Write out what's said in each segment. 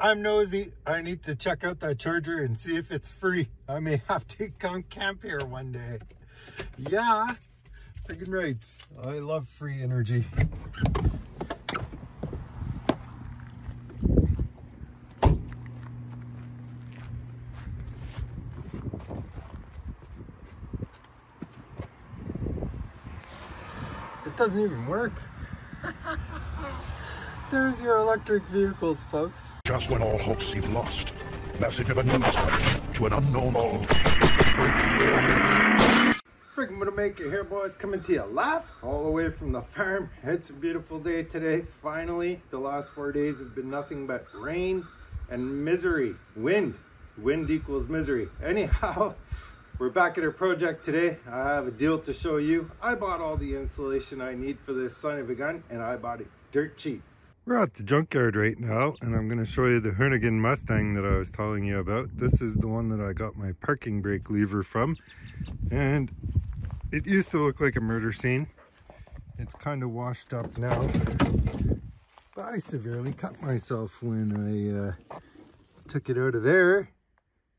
I'm nosy. I need to check out that charger and see if it's free. I may have to come camp here one day. Yeah, freaking rights. I love free energy. It doesn't even work. There's your electric vehicles, folks. Just when all hope seemed lost, message of a news to an unknown all. Freaking gonna make it here, boys. Coming to you live all the way from the farm. It's a beautiful day today. Finally, the last four days have been nothing but rain and misery. Wind. Wind equals misery. Anyhow, we're back at our project today. I have a deal to show you. I bought all the insulation I need for this son of a gun, and I bought it dirt cheap. We're at the junkyard right now, and I'm going to show you the Hoonigan Mustang that I was telling you about. This is the one that I got my parking brake lever from, and it used to look like a murder scene. It's kind of washed up now, but I severely cut myself when I uh, took it out of there.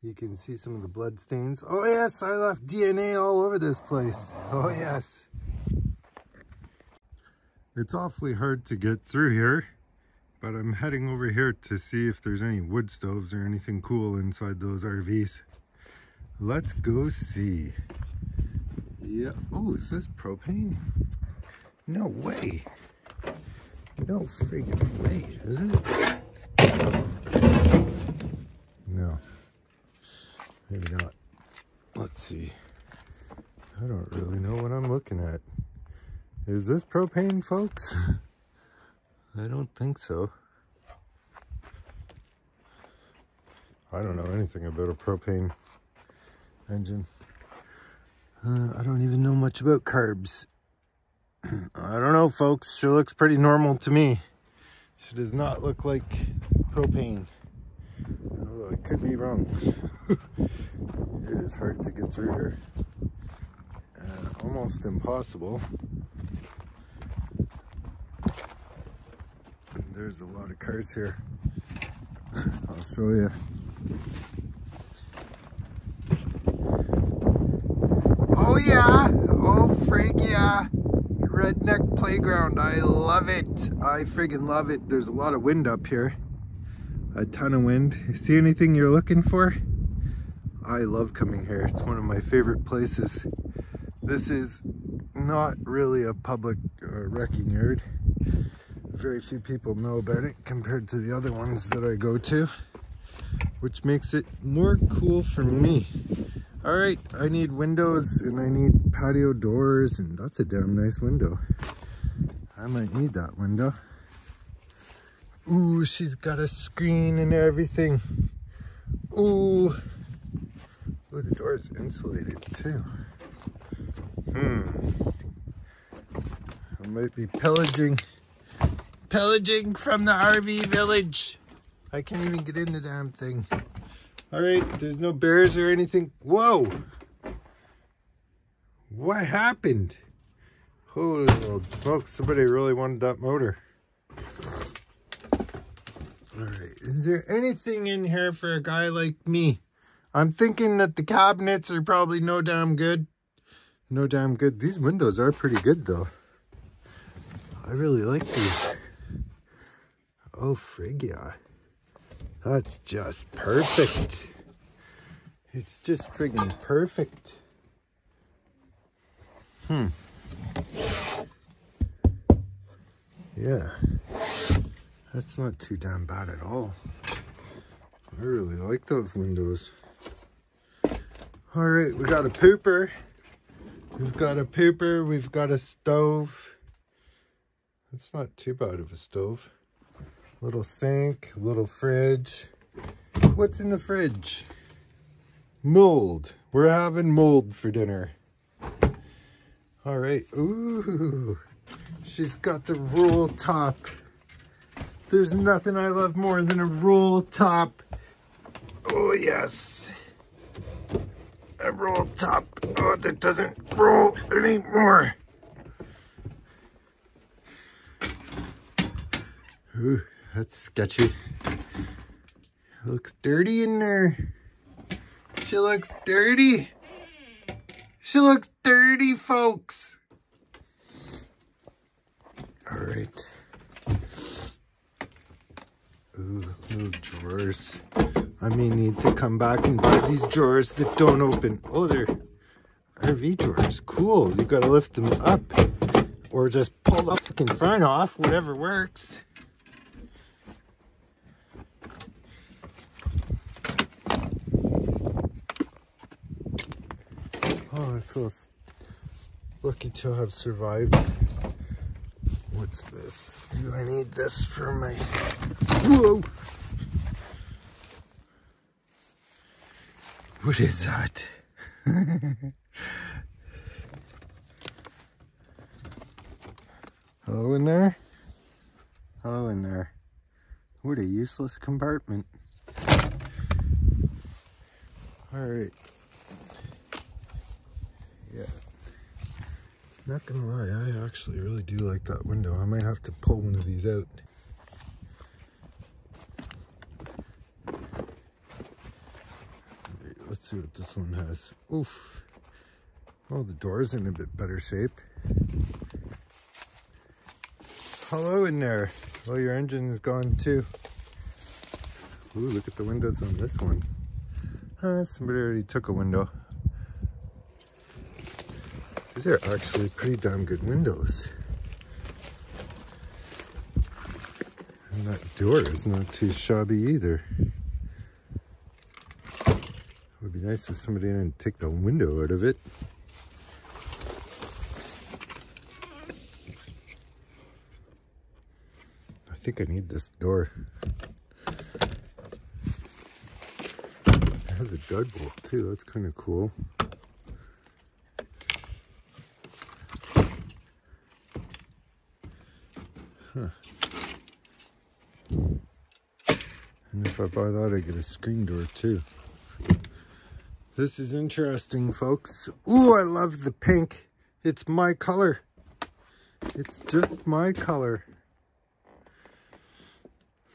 You can see some of the blood stains. Oh yes, I left DNA all over this place. Oh yes. It's awfully hard to get through here, but I'm heading over here to see if there's any wood stoves or anything cool inside those RVs. Let's go see. Yeah, oh, is this propane? No way. No friggin' way, is it? No. Maybe not. Let's see. I don't really know what I'm looking at. Is this propane, folks? I don't think so. I don't know anything about a propane engine. Uh, I don't even know much about carbs. I don't know, folks. She looks pretty normal to me. She does not look like propane. Although I could be wrong. it is hard to get through here. Uh, almost impossible. There's a lot of cars here. I'll show you. Oh yeah! Oh frig yeah! Redneck playground. I love it. I friggin' love it. There's a lot of wind up here. A ton of wind. See anything you're looking for? I love coming here. It's one of my favorite places. This is not really a public uh, wrecking yard. Very few people know about it compared to the other ones that I go to, which makes it more cool for me. All right, I need windows and I need patio doors and that's a damn nice window. I might need that window. Ooh, she's got a screen and everything. Ooh. Ooh, the door is insulated too. Hmm. I might be pillaging, pillaging from the RV village. I can't even get in the damn thing. All right, there's no bears or anything. Whoa. What happened? Holy old smokes, somebody really wanted that motor. All right, is there anything in here for a guy like me? I'm thinking that the cabinets are probably no damn good. No damn good. These windows are pretty good though. I really like these. Oh, yeah. That's just perfect. It's just friggin' perfect. Hmm. Yeah. That's not too damn bad at all. I really like those windows. All right, we got a pooper. We've got a pooper. We've got a stove. It's not too bad of a stove. Little sink, little fridge. What's in the fridge? Mold. We're having mold for dinner. All right. Ooh. She's got the roll top. There's nothing I love more than a roll top. Oh, yes. A roll top. Oh, that doesn't roll anymore. Ooh, that's sketchy. Looks dirty in there. She looks dirty. She looks dirty, folks. All right. Ooh, little drawers. I may need to come back and buy these drawers that don't open. Oh, they're RV drawers. Cool. You gotta lift them up or just pull the fucking front off, whatever works. Oh, I feel lucky to have survived. What's this? Do I need this for my... Whoa! What is that? Hello in there? Hello in there. What a useless compartment. Alright. Yeah. Not gonna lie, I actually really do like that window. I might have to pull one of these out. let's see what this one has. Oof. Oh, the door's in a bit better shape. Hello in there. Well, your engine is gone too. Ooh, look at the windows on this one. Uh, somebody already took a window. These are actually pretty damn good windows. And that door is not too shabby either. It would be nice if somebody didn't take the window out of it. I think I need this door. It has a deadbolt too, that's kind of cool. If I that, I get a screen door too. This is interesting, folks. Ooh, I love the pink. It's my color. It's just my color.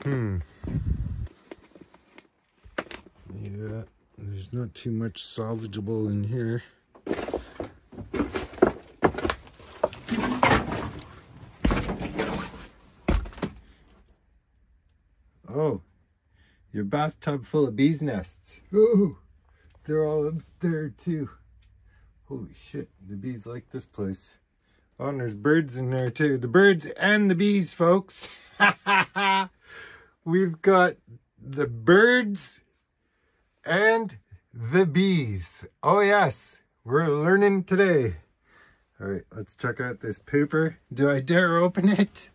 Hmm. Yeah, there's not too much salvageable in here. Oh, your bathtub full of bees nests. Ooh, they're all up there too. Holy shit, the bees like this place. Oh, and there's birds in there too. The birds and the bees, folks. We've got the birds and the bees. Oh yes, we're learning today. All right, let's check out this pooper. Do I dare open it?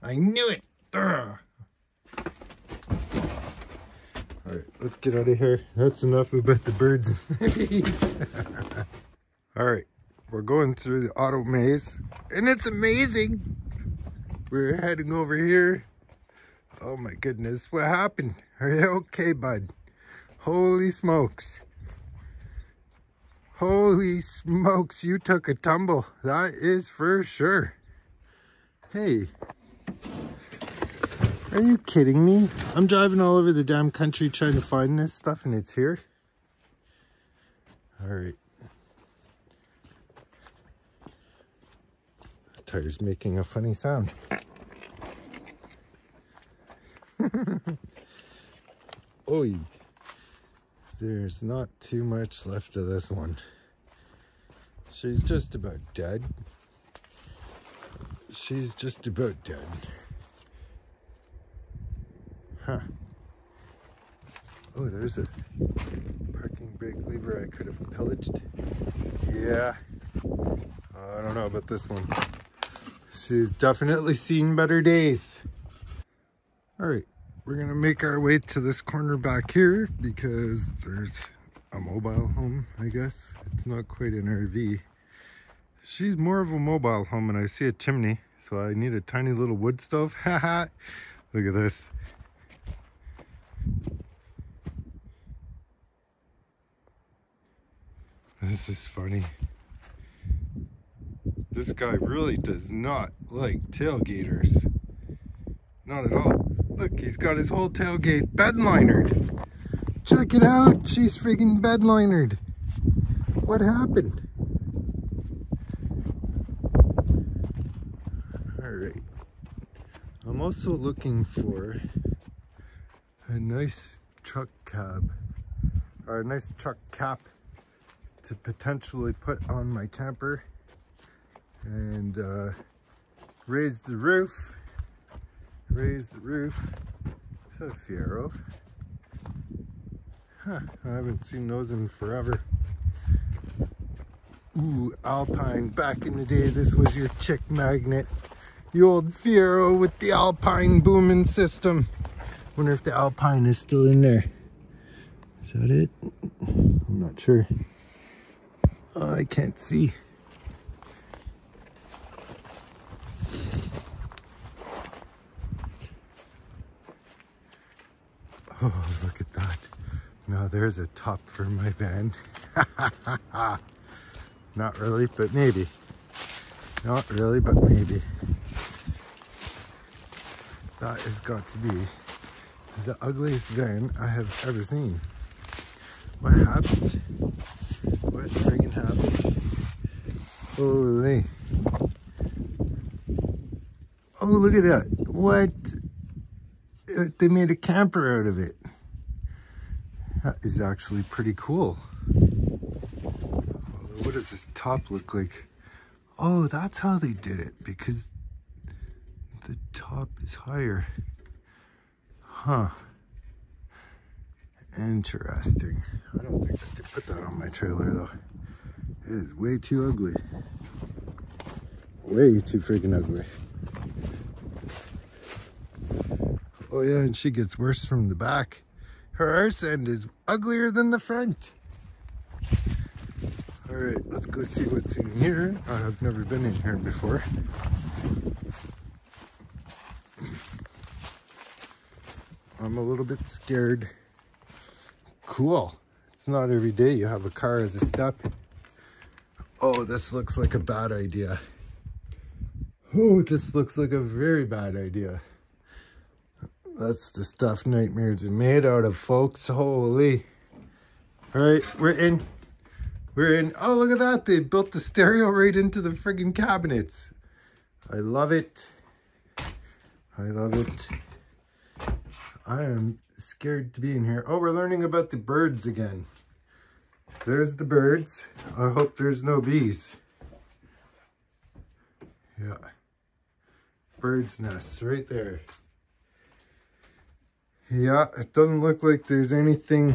I knew it. Ugh. All right, let's get out of here. That's enough about the birds and the bees. All right, we're going through the auto maze and it's amazing. We're heading over here. Oh my goodness, what happened? Are you okay, bud? Holy smokes. Holy smokes, you took a tumble. That is for sure. Hey, are you kidding me? I'm driving all over the damn country trying to find this stuff and it's here. All right. The tire's making a funny sound. Oi. There's not too much left of this one. She's just about dead. She's just about dead. Oh, there's a parking brake lever I could have pillaged. Yeah. Uh, I don't know about this one. She's definitely seen better days. All right, we're gonna make our way to this corner back here because there's a mobile home, I guess. It's not quite an RV. She's more of a mobile home and I see a chimney, so I need a tiny little wood stove. Haha, look at this. This is funny. This guy really does not like tailgaters. Not at all. Look, he's got his whole tailgate bed linered. Check it out. She's friggin' bedlinered. What happened? All right. I'm also looking for a nice truck cab or a nice truck cap to potentially put on my camper and uh, raise the roof raise the roof is that a Fiero? Huh, I haven't seen those in forever. Ooh, Alpine. Back in the day, this was your chick magnet. The old Fiero with the Alpine booming system. Wonder if the Alpine is still in there. Is that it? I'm not sure. I can't see. Oh, look at that. Now there's a top for my van. Not really, but maybe. Not really, but maybe. That has got to be the ugliest van I have ever seen. What happened? Holy. Oh, look at that. What? Uh, they made a camper out of it. That is actually pretty cool. What does this top look like? Oh, that's how they did it because the top is higher. Huh. Interesting. I don't think I could put that on my trailer though. It is way too ugly. Way too freaking ugly. Oh yeah, and she gets worse from the back. Her arse end is uglier than the front. All right, let's go see what's in here. I have never been in here before. I'm a little bit scared. Cool. It's not every day you have a car as a step. Oh, this looks like a bad idea. Oh, this looks like a very bad idea. That's the stuff nightmares are made out of, folks. Holy. All right, we're in. We're in. Oh, look at that. They built the stereo right into the friggin' cabinets. I love it. I love it. I am scared to be in here. Oh, we're learning about the birds again. There's the birds. I hope there's no bees. Yeah. Bird's nests right there. Yeah, it doesn't look like there's anything.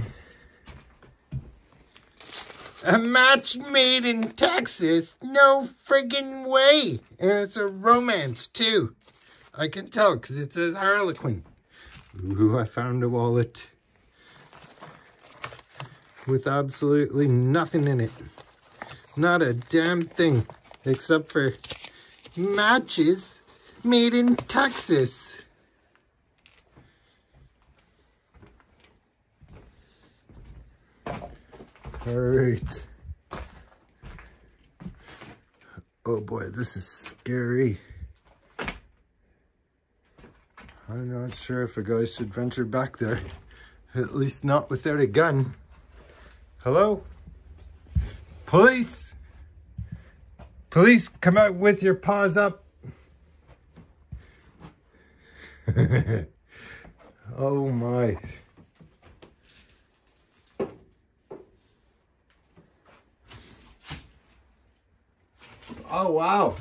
A match made in Texas? No friggin' way. And it's a romance too. I can tell because it says Harlequin. Ooh, I found a wallet with absolutely nothing in it. Not a damn thing except for matches made in Texas. All right. Oh boy, this is scary. I'm not sure if a guy should venture back there. At least not without a gun. Hello? Police? Police, come out with your paws up. oh my. Oh, wow.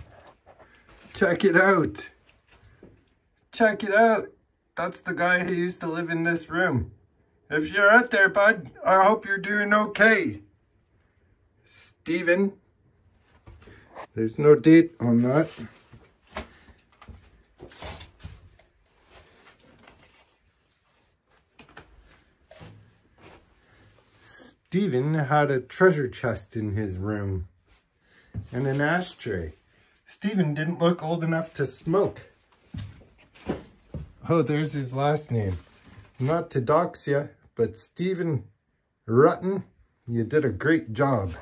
Check it out. Check it out. That's the guy who used to live in this room. If you're out there, bud, I hope you're doing okay. Steven. There's no date on that. Steven had a treasure chest in his room and an ashtray. Stephen didn't look old enough to smoke. Oh, there's his last name. Not to dox you, but Stephen Rutten, you did a great job.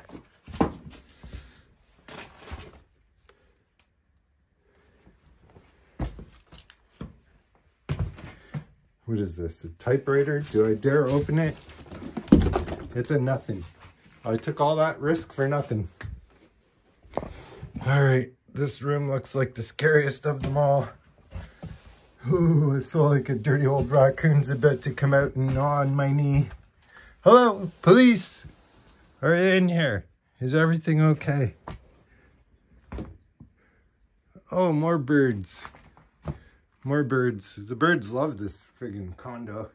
What is this? A typewriter? Do I dare open it? It's a nothing. I took all that risk for nothing. All right, this room looks like the scariest of them all. Ooh, I feel like a dirty old raccoon's about to come out and gnaw on my knee. Hello, police. Are you in here? Is everything okay? Oh, more birds. More birds. The birds love this friggin' condo.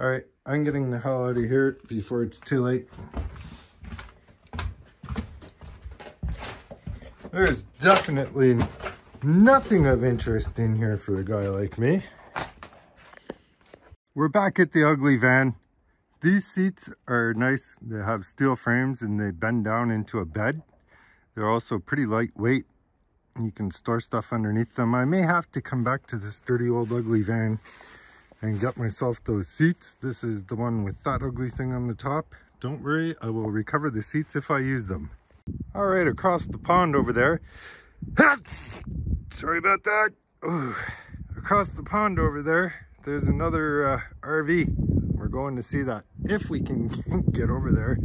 All right, I'm getting the hell out of here before it's too late. There's definitely nothing of interest in here for a guy like me. We're back at the ugly van. These seats are nice. They have steel frames and they bend down into a bed. They're also pretty lightweight. You can store stuff underneath them. I may have to come back to this dirty old ugly van and get myself those seats. This is the one with that ugly thing on the top. Don't worry, I will recover the seats if I use them. All right, across the pond over there. Sorry about that. Ooh. Across the pond over there, there's another uh, RV. We're going to see that if we can get over there.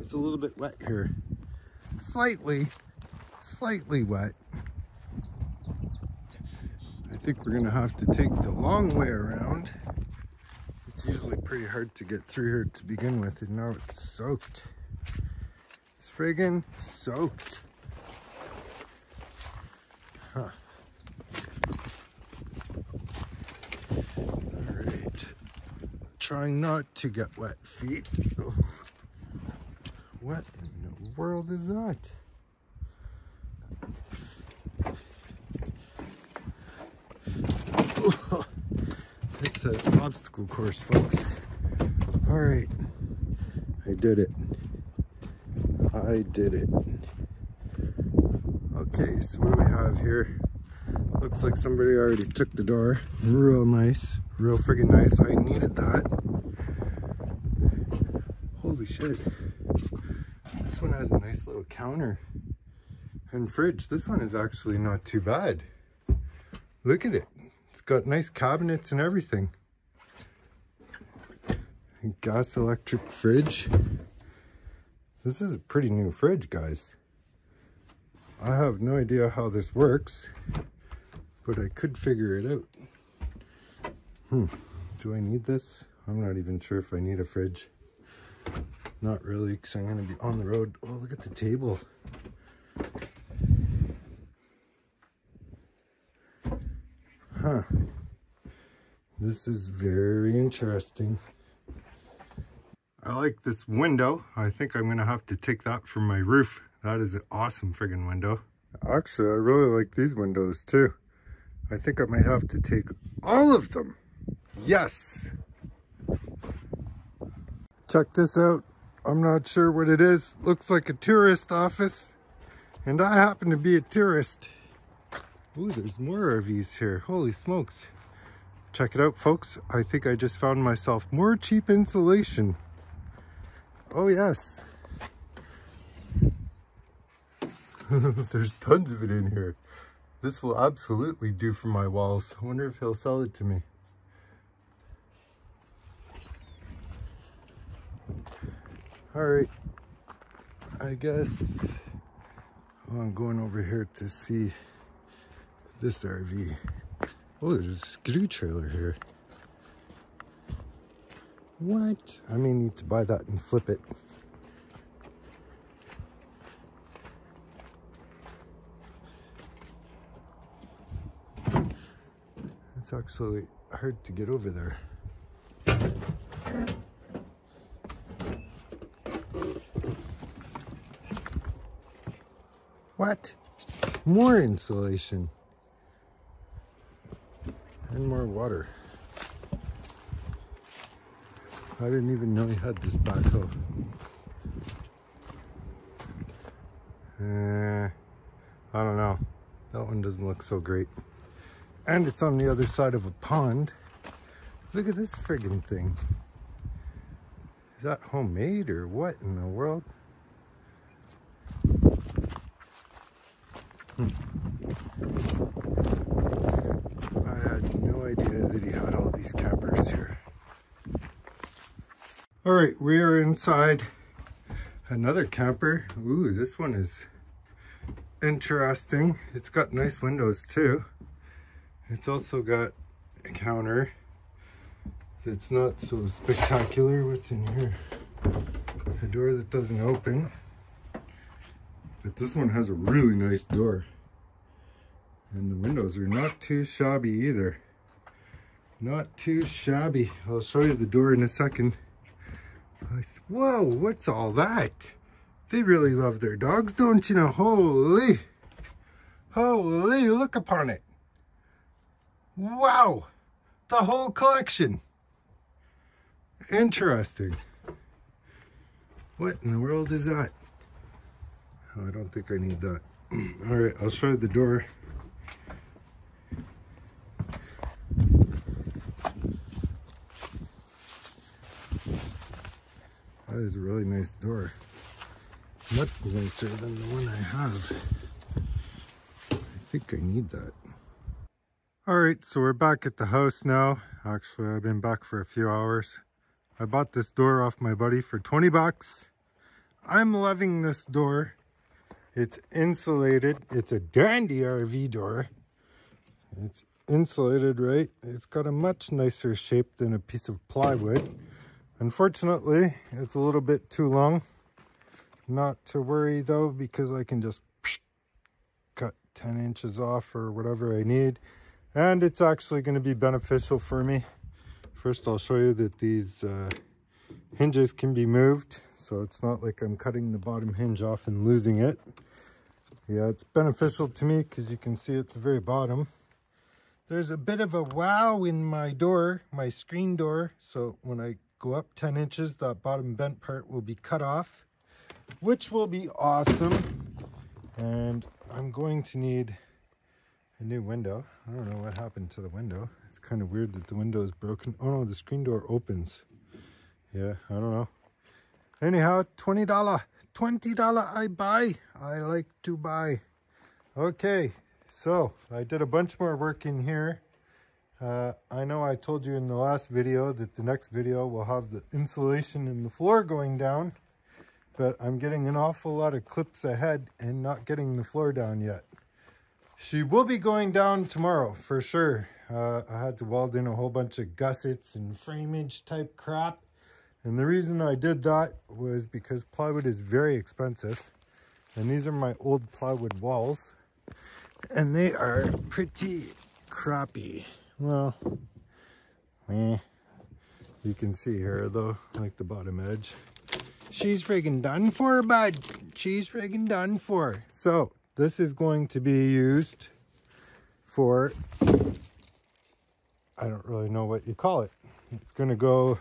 It's a little bit wet here. Slightly, slightly wet. I think we're gonna have to take the long way around. It's usually pretty hard to get through here to begin with, and now it's soaked. It's friggin' soaked. Huh. Alright. Trying not to get wet feet. What in the world is that? It's an obstacle course, folks. All right, I did it. I did it. Okay, so what do we have here? Looks like somebody already took the door. Real nice, real friggin' nice. I needed that. Holy shit. This one has a nice little counter and fridge. This one is actually not too bad. Look at it. It's got nice cabinets and everything. Gas electric fridge. This is a pretty new fridge, guys. I have no idea how this works, but I could figure it out. Hmm, do I need this? I'm not even sure if I need a fridge. Not really, because I'm going to be on the road. Oh, look at the table. Huh. This is very interesting. I like this window. I think I'm going to have to take that from my roof. That is an awesome friggin' window. Actually, I really like these windows too. I think I might have to take all of them. Yes. Check this out. I'm not sure what it is. Looks like a tourist office. And I happen to be a tourist. Ooh, there's more RVs here. Holy smokes. Check it out, folks. I think I just found myself more cheap insulation. Oh, yes. there's tons of it in here. This will absolutely do for my walls. I wonder if he'll sell it to me. All right. I guess oh, I'm going over here to see this RV. Oh, there's a screw trailer here. What? I may need to buy that and flip it. It's actually hard to get over there. What? More insulation. And more water. I didn't even know he had this backhoe. Uh, I don't know. That one doesn't look so great. And it's on the other side of a pond. Look at this friggin' thing. Is that homemade or what in the world? Hmm. I had no idea that he had all these campers here. All right, we are inside another camper. Ooh, this one is interesting. It's got nice windows too. It's also got a counter that's not so spectacular. What's in here? A door that doesn't open. But this one has a really nice door. And the windows are not too shabby either. Not too shabby. I'll show you the door in a second. Whoa, what's all that? They really love their dogs, don't you know? Holy, holy, look upon it. Wow, the whole collection. Interesting. What in the world is that? Oh, I don't think I need that. All right, I'll show you the door. That is a really nice door. Much nicer than the one I have. I think I need that. All right, so we're back at the house now. Actually, I've been back for a few hours. I bought this door off my buddy for 20 bucks. I'm loving this door. It's insulated. It's a dandy RV door. It's insulated, right? It's got a much nicer shape than a piece of plywood. Unfortunately, it's a little bit too long. Not to worry though, because I can just cut 10 inches off or whatever I need. And it's actually going to be beneficial for me. First, I'll show you that these uh, hinges can be moved. So it's not like I'm cutting the bottom hinge off and losing it. Yeah, it's beneficial to me because you can see at the very bottom. There's a bit of a wow in my door, my screen door. So when I go up 10 inches, that bottom bent part will be cut off, which will be awesome. And I'm going to need a new window. I don't know what happened to the window. It's kind of weird that the window is broken. Oh no, the screen door opens. Yeah, I don't know. Anyhow, $20. $20 I buy. I like to buy. Okay, so I did a bunch more work in here. Uh, I know I told you in the last video that the next video will have the insulation in the floor going down, but I'm getting an awful lot of clips ahead and not getting the floor down yet. She will be going down tomorrow for sure. Uh, I had to weld in a whole bunch of gussets and framage type crap. And the reason I did that was because plywood is very expensive. And these are my old plywood walls. And they are pretty crappy. Well, eh. You can see here though, like the bottom edge. She's friggin' done for, bud. She's friggin' done for. So, this is going to be used for, I don't really know what you call it. It's gonna go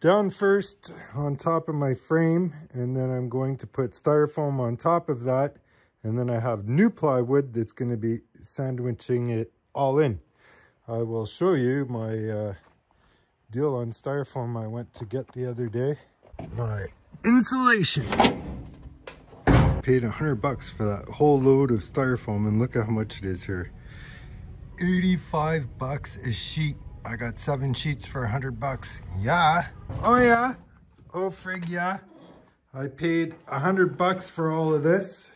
down first on top of my frame, and then I'm going to put styrofoam on top of that. And then I have new plywood that's gonna be sandwiching it all in. I will show you my uh, deal on styrofoam I went to get the other day. My insulation. Paid a hundred bucks for that whole load of styrofoam and look at how much it is here. 85 bucks a sheet. I got seven sheets for a hundred bucks. Yeah. Oh yeah. Oh frig yeah. I paid a hundred bucks for all of this.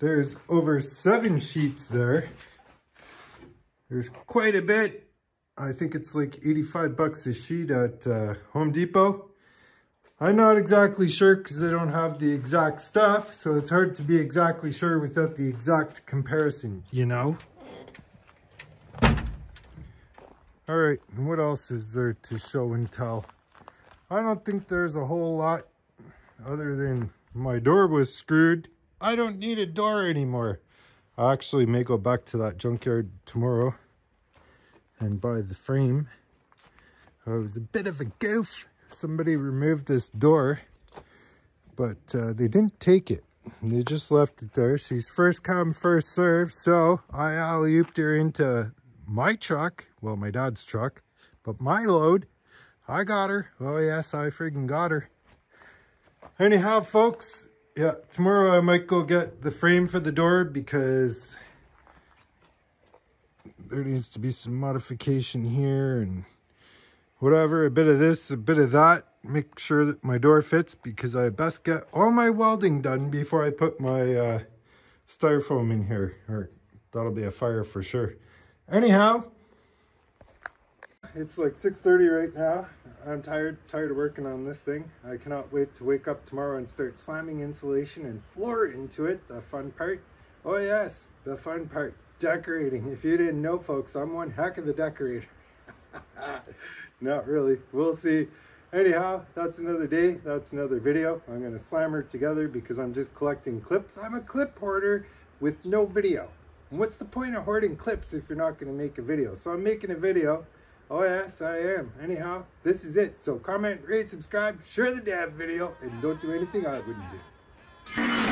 There's over seven sheets there. There's quite a bit. I think it's like 85 bucks a sheet at uh, Home Depot. I'm not exactly sure because I don't have the exact stuff, so it's hard to be exactly sure without the exact comparison, you know? All right, and what else is there to show and tell? I don't think there's a whole lot other than my door was screwed. I don't need a door anymore. I actually may go back to that junkyard tomorrow and buy the frame. I was a bit of a goof. Somebody removed this door, but uh, they didn't take it. They just left it there. She's first come, first served. So I alley-ooped her into my truck. Well, my dad's truck, but my load. I got her. Oh, yes, I freaking got her. Anyhow, folks, yeah, tomorrow I might go get the frame for the door because there needs to be some modification here and whatever. A bit of this, a bit of that. Make sure that my door fits because I best get all my welding done before I put my uh, styrofoam in here. Or that'll be a fire for sure. Anyhow, it's like 6.30 right now. I'm tired, tired of working on this thing. I cannot wait to wake up tomorrow and start slamming insulation and floor into it, the fun part. Oh yes, the fun part, decorating. If you didn't know folks, I'm one heck of a decorator. Not really, we'll see. Anyhow, that's another day, that's another video. I'm gonna slam her together because I'm just collecting clips. I'm a clip hoarder with no video. And what's the point of hoarding clips if you're not gonna make a video? So I'm making a video Oh yes, I am. Anyhow, this is it. So comment, rate, subscribe, share the damn video, and don't do anything I wouldn't do.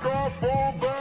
Villains,